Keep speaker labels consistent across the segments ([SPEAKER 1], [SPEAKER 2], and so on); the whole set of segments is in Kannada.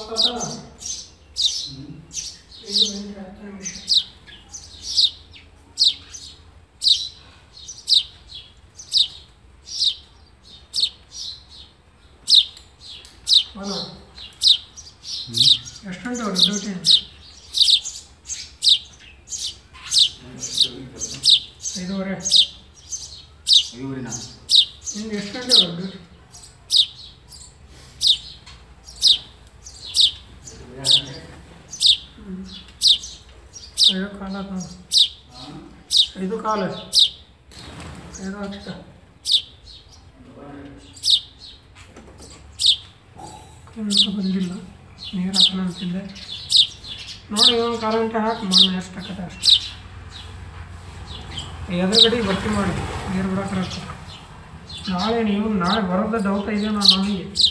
[SPEAKER 1] పక్కన
[SPEAKER 2] మన
[SPEAKER 1] ఎస్టంటే ఒక డ్యూటీ ఐదు వరే ಐದು ಕಾಲ ಇನ್ನೂ ಬಂದಿಲ್ಲ. ನೀರು ಹಾಕೋಣ ಅಂತಿದ್ದೆ. ನೋಡಿ ಒಂದು ಕಾಲು ಗಂಟೆ ಹಾಕಿ. ಮಣ್ಣು ಎಷ್ಟು ಹಾಕತ್ತೆ ಅಷ್ಟು. ಎದುರುಗಡೆ ಭರ್ತಿ ಮಾಡಿ. ನೀರು ಬಿಡೋಕೆ ನಾಳೆ ನೀವು, ನಾಳೆ ಬರೋದ ಡೌಟ್ ಇದೆ ನಾನು ನನಗೆ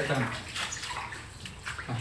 [SPEAKER 2] ತಗೊಂಡು ಹಾಂ